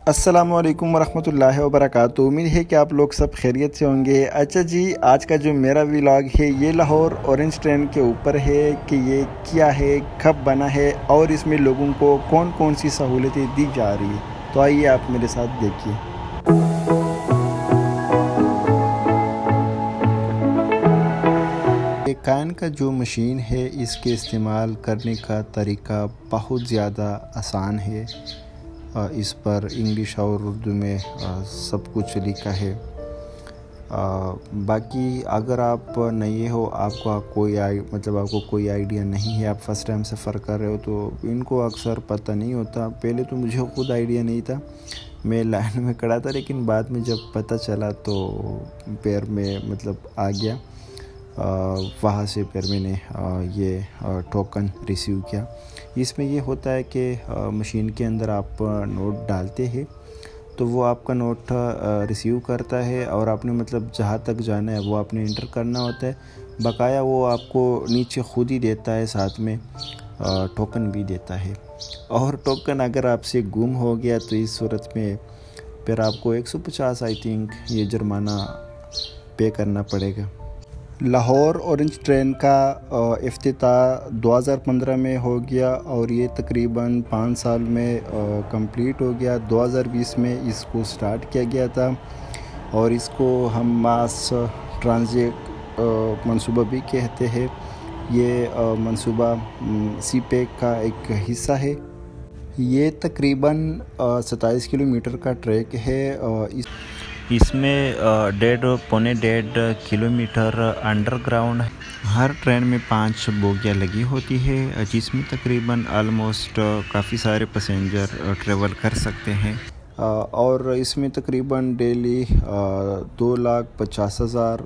अस्सलाम वालेकुम वरहमतुल्लाहि वबरकातुहू उम्मीद है कि आप लोग सब खैरियत से होंगे। अच्छा जी, आज का जो मेरा व्लॉग है, ये लाहौर ऑरेंज ट्रेन के ऊपर है कि ये क्या है, कब बना है और इसमें लोगों को कौन कौन सी सहूलतें दी जा रही है। तो आइए आप मेरे साथ देखिए। कान का जो मशीन है, इसके इस्तेमाल करने का तरीका बहुत ज़्यादा आसान है। इस पर इंग्लिश और उर्दू में सब कुछ लिखा है। बाकी अगर आप नए हो, आपका कोई आई मतलब आपको कोई आइडिया नहीं है, आप फ़र्स्ट टाइम सफ़र कर रहे हो तो इनको अक्सर पता नहीं होता। पहले तो मुझे खुद आइडिया नहीं था। मैं लाइन में खड़ा था, लेकिन बाद में जब पता चला तो पैर में मतलब आ गया। वहाँ से फिर मैंने ये टोकन रिसीव किया। इसमें ये होता है कि मशीन के अंदर आप नोट डालते हैं तो वो आपका नोट रिसीव करता है और आपने मतलब जहाँ तक जाना है वो आपने इंटर करना होता है। बकाया वो आपको नीचे खुद ही देता है, साथ में टोकन भी देता है। और टोकन अगर आपसे गुम हो गया तो इस सूरत में फिर आपको 150 आई थिंक, ये जुर्माना पे करना पड़ेगा। लाहौर औरेंज ट्रेन का अफ्ताह 2015 में हो गया और ये तकरीबन पाँच साल में कंप्लीट हो गया। 2020 में इसको स्टार्ट किया गया था और इसको हम मास ट्रांजिट मंसूबा भी कहते हैं। ये मंसूबा सी पैक का एक हिस्सा है। ये तकरीबन सत्ताईस किलोमीटर का ट्रैक है इस इसमें डेढ़, पौने डेढ़ किलोमीटर अंडरग्राउंड हर ट्रेन में पाँच बोगियाँ लगी होती है, जिसमें तकरीबन आलमोस्ट काफ़ी सारे पैसेंजर ट्रेवल कर सकते हैं। और इसमें तकरीबन डेली दो लाख पचास हज़ार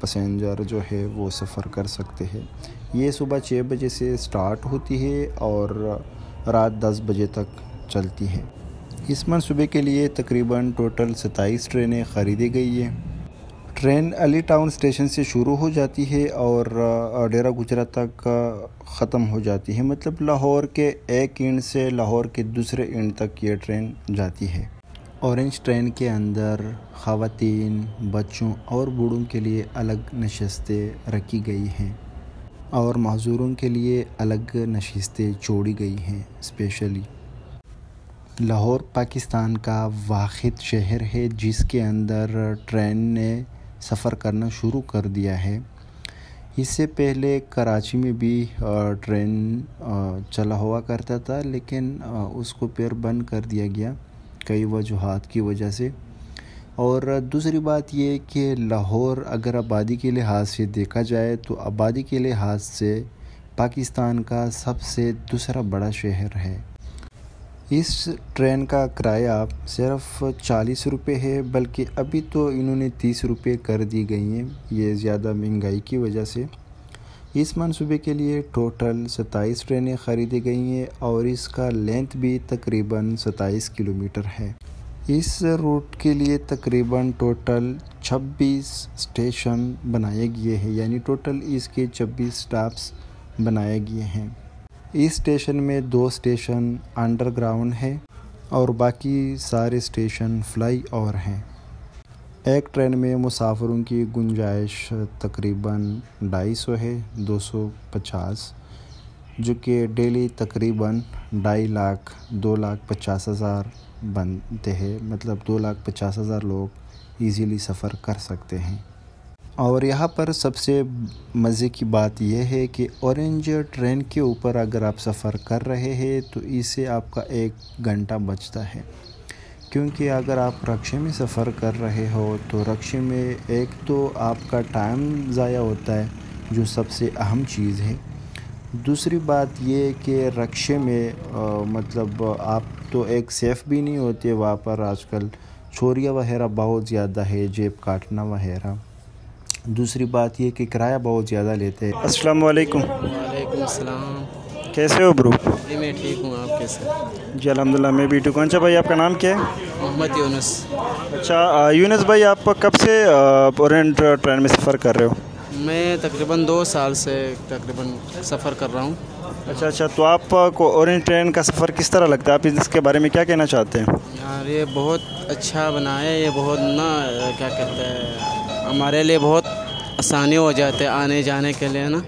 पैसेंजर जो है वो सफ़र कर सकते हैं। ये सुबह छः बजे से स्टार्ट होती है और रात दस बजे तक चलती है। इस मनसूबे के लिए तकरीबन टोटल सत्ताईस ट्रेनें ख़रीदी गई हैं। ट्रेन अली टाउन स्टेशन से शुरू हो जाती है और डेरा गुजरा तक ख़त्म हो जाती है। मतलब लाहौर के एक इंड से लाहौर के दूसरे इंड तक ये ट्रेन जाती है। ऑरेंज ट्रेन के अंदर ख़वातीन, बच्चों और बूढ़ों के लिए अलग नशस्तें रखी गई हैं और मज़दूरों के लिए अलग नशस्तें जोड़ी गई हैं, स्पेशली। लाहौर, पाकिस्तान का वाहिद शहर है, जिसके अंदर ट्रेन ने सफ़र करना शुरू कर दिया है। इससे पहले कराची में भी ट्रेन चला हुआ करता था, लेकिन उसको फिर बंद कर दिया गया कई वजूहत की वजह से। और दूसरी बात ये कि लाहौर अगर आबादी के लिहाज से देखा जाए तो आबादी के लिहाज से पाकिस्तान का सबसे दूसरा बड़ा शहर है। इस ट्रेन का किराया सिर्फ़ चालीस रुपये है, बल्कि अभी तो इन्होंने तीस रुपये कर दी गई हैं। ये ज़्यादा महँगाई की वजह से। इस मनसूबे के लिए टोटल सत्ताईस ट्रेनें ख़रीदी गई हैं और इसका लेंथ भी तकरीबन सत्ताईस किलोमीटर है। इस रूट के लिए तकरीबन टोटल 26 स्टेशन बनाए गए हैं, यानी टोटल इसके 26 स्टॉप्स बनाए गए हैं। इस स्टेशन में दो स्टेशन अंडरग्राउंड है और बाकी सारे स्टेशन फ्लाई ओवर हैं। एक ट्रेन में मुसाफरों की गुंजाइश तकरीबन ढाई सौ है, दो सौ पचास, जो कि डेली तकरीबन ढाई लाख, दो लाख पचास हज़ार बनते हैं। मतलब दो लाख पचास हज़ार लोग इजीली सफ़र कर सकते हैं। और यहाँ पर सबसे मज़े की बात यह है कि ऑरेंज ट्रेन के ऊपर अगर आप सफ़र कर रहे हैं तो इससे आपका एक घंटा बचता है। क्योंकि अगर आप रक्शे में सफ़र कर रहे हो तो रक्शे में एक तो आपका टाइम ज़ाया होता है जो सबसे अहम चीज़ है। दूसरी बात ये कि रक्शे में आ, मतलब आप तो एक सेफ़ भी नहीं होते वहाँ पर आजकल चोरियाँ वगैरह बहुत ज़्यादा है जेब काटना वगैरह। दूसरी बात ये कि किराया बहुत ज़्यादा लेते हैं। अस्सलाम वालेकुम वालेकुम सलाम। कैसे हो ब्रो? जी मैं ठीक हूँ आप कैसे जी अलहमदिल्ला मैं भी ठीक हूँ। अच्छा भाई आपका नाम क्या है? मोहम्मद यूनस। अच्छा यूनस भाई आप कब से ओरेंट ट्रेन में सफ़र कर रहे हो? मैं तकरीबन दो साल से तकरीबन सफ़र कर रहा हूँ। अच्छा अच्छा तो आपको ओरेंज ट्रेन का सफ़र किस तरह लगता है? आप इसके बारे में क्या कहना चाहते हैं? यार ये बहुत अच्छा बना है ये बहुत ना क्या कहते हैं हमारे लिए बहुत आसानी हो जाते है आने जाने के लिए ना?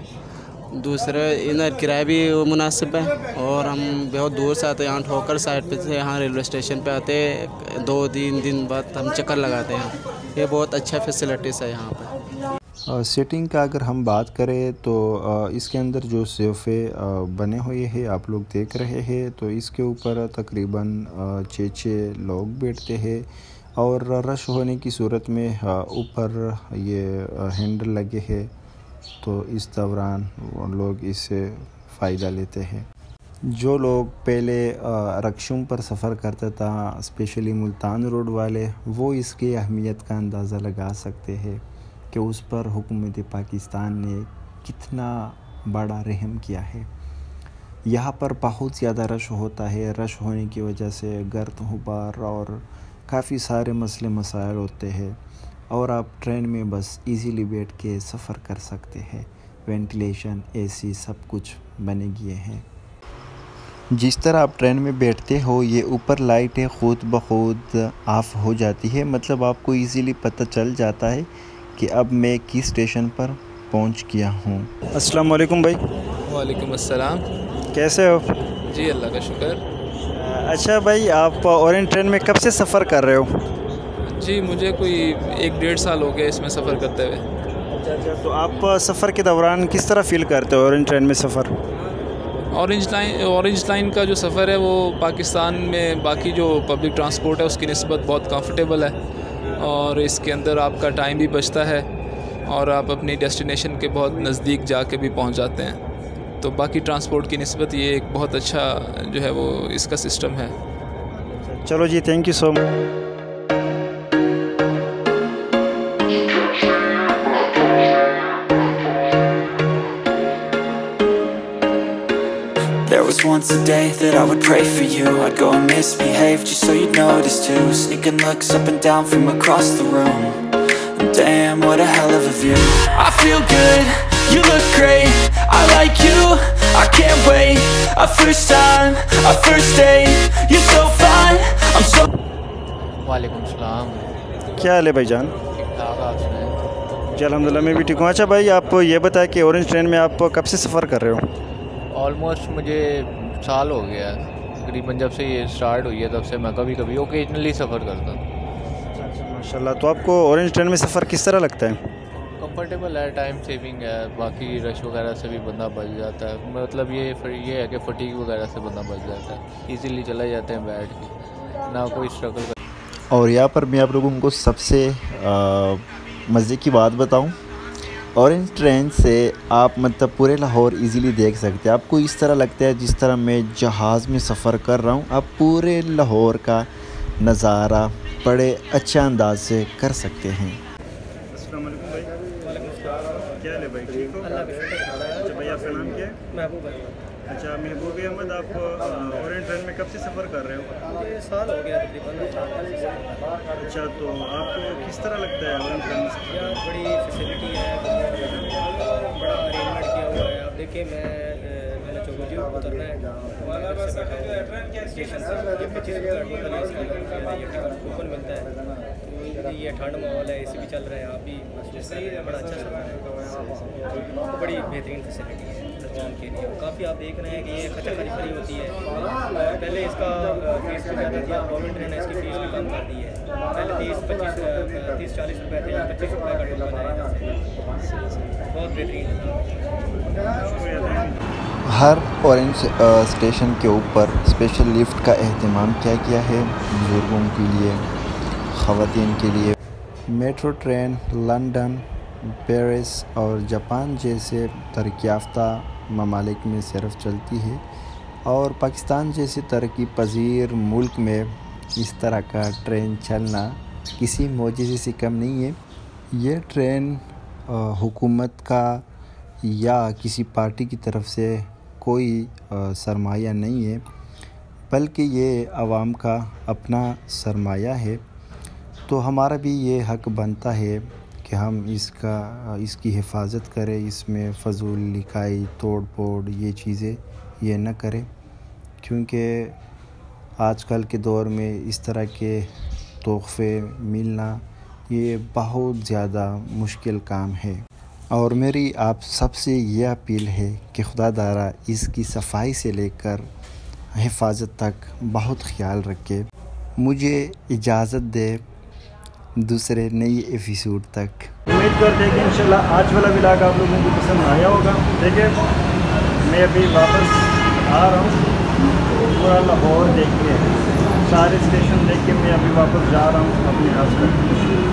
दूसरे, इधर किराया भी मुनासिब है और हम बहुत दूर से आते हैं, यहाँ ठोकर साइड पे से, यहाँ रेलवे स्टेशन पे आते हैं, दो तीन दिन बाद हम चक्कर लगाते हैं। ये बहुत अच्छा फैसिलिटीज़ है यहाँ पे। सेटिंग का अगर हम बात करें तो इसके अंदर जो सोफ़े बने हुए हैं, आप लोग देख रहे हैं तो इसके ऊपर तकरीबन छः छः लोग बैठते हैं। और रश होने की सूरत में ऊपर ये हैंडल लगे हैं तो इस दौरान लोग इससे फ़ायदा लेते हैं। जो लोग पहले रक्षुम पर सफ़र करता था, स्पेशली मुल्तान रोड वाले, वो इसकी अहमियत का अंदाज़ा लगा सकते हैं कि उस पर हुकूमत पाकिस्तान ने कितना बड़ा रहम किया है। यहाँ पर बहुत ज़्यादा रश होता है। रश होने की वजह से गर्द गुबार और काफ़ी सारे मसले मसाइल होते हैं और आप ट्रेन में बस इजीली बैठ के सफ़र कर सकते हैं। वेंटिलेशन एसी सब कुछ बने गए हैं। जिस तरह आप ट्रेन में बैठते हो ये ऊपर लाइटें खुद ब खुद ऑफ़ हो जाती है। मतलब आपको इजीली पता चल जाता है कि अब मैं किस स्टेशन पर पहुँच गया हूँ। अस्सलाम वालेकुम भाई। वालेकुम अस्सलाम। कैसे हो? जी अल्लाह का शुक्र। अच्छा भाई आप ऑरेंज ट्रेन में कब से सफ़र कर रहे हो? जी मुझे कोई एक डेढ़ साल हो गया इसमें सफ़र करते हुए। अच्छा अच्छा तो आप सफ़र के दौरान किस तरह फ़ील करते हो ऑरेंज ट्रेन में सफ़र? ऑरेंज लाइन ऑरेंज लाइन का जो सफ़र है वो पाकिस्तान में बाकी जो पब्लिक ट्रांसपोर्ट है उसकी नस्बत बहुत कंफर्टेबल है। और इसके अंदर आपका टाइम भी बचता है और आप अपनी डेस्टिनेशन के बहुत नज़दीक जाके भी पहुँच जाते हैं। तो बाकी ट्रांसपोर्ट की नस्बत ये एक बहुत अच्छा जो है वो इसका सिस्टम है चलो जी thank you so much There was once a day that I would pray for you I'd go and misbehave just so you'd notice too Sneaking looks up and down from across the room and Damn, what a hell of a view I feel good, you look great I like you, I can't wait. A first time, a first date. You're so fine, I'm so वालेकुम सलाम। क्या हाल है भाईजान आप सुनाएँ। जी अलहमदिल्ला मैं भी ठीक हूँ। अच्छा भाई आप ये बताएँ कि ऑरेंज ट्रेन में आप कब से सफ़र कर रहे हो? ऑलमोस्ट मुझे साल हो गया तकरीबन जब से ये स्टार्ट हुई है तब से मैं कभी कभी ओकेजनली सफ़र करता हूँ। माशाल्लाह। तो आपको ऑरेंज ट्रेन में सफ़र किस तरह लगता है? कंफर्टेबल है टाइम सेविंग है बाकी रश वगैरह से भी बंदा बच जाता है। मतलब ये ये है कि फटीक वगैरह से बंदा बच जाता है। इजीली चला जाते हैं बैठ के ना कोई स्ट्रगल कर और यहाँ पर मैं आप लोगों को सबसे मज़े की बात बताऊँ ऑरेंज ट्रेन से आप मतलब पूरे लाहौर इजीली देख सकते हैं। आपको इस तरह लगता है जिस तरह मैं जहाज़ में सफ़र कर रहा हूँ। आप पूरे लाहौर का नज़ारा बड़े अच्छे अंदाज से कर सकते हैं। क्या भाई? ठीक हो? अच्छा भाई आपका नाम क्या है? महबूब अच्छा महबूब अहमद आप ऑरेंज ट्रेन में कब से सफ़र कर रहे हो? साल हो गया तकरीबन अच्छा तो आपको किस तरह लगता है ऑरेंज ट्रेन से बड़ी फैसिलिटी है बड़ा अरेंजमेंट किया हुआ है। आप देखिए मैं चौकुजी उतरना है कूपन मिलता है ये ठंड माहौल है इसे भी चल रहा है आप भी सही है बड़ा अच्छा सफ़र है बड़ी बेहतरीन फैसिलिटी है रमज़ान के लिए काफ़ी आप देख रहे हैं कि ये खचा खरी भरी होती है पहले इसका फ़ीस भी ज़्यादा दिया गवर्नमेंट ने इसकी फ़ीस भी कम कर दी है पहले तीस पच्चीस तीस चालीस रुपये थे पच्चीस रुपये का है बहुत बेहतरीन। हर ऑरेंज स्टेशन के ऊपर स्पेशल लिफ्ट का अहतमाम किया गया है बुज़ुर्गों के लिए ख़वान के लिए? मेट्रो, ट्रेन, लंदन, पेरिस और जापान जैसे तरक्की याफ्ता ममालिक में सिर्फ़ चलती है और पाकिस्तान जैसे तरक्की पजीर मुल्क में इस तरह का ट्रेन चलना किसी मोजे से कम नहीं है। ये ट्रेन हुकूमत का या किसी पार्टी की तरफ़ से कोई सरमाया नहीं है, बल्कि ये आवाम का अपना सरमाया है। तो हमारा भी ये हक बनता है कि हम इसका, इसकी हिफाजत करें, इसमें फजूल, लिखाई तोड़ फोड़ ये चीज़ें ये न करें। क्योंकि आजकल के दौर में इस तरह के तोहफे मिलना, ये बहुत ज़्यादा मुश्किल काम है। और मेरी आप सबसे यह अपील है कि खुदा दारा इसकी सफ़ाई से लेकर हिफाजत तक बहुत ख्याल रखे। मुझे इजाज़त दे दूसरे नई एपिसोड तक। उम्मीद करते हैं कि इंशाल्लाह आज वाला ब्लॉग आप लोगों को पसंद आया होगा। देखिए, मैं अभी वापस आ रहा हूँ। पूरा लाहौर देख के, सारे स्टेशन देख के मैं अभी वापस जा रहा हूँ अपने पर।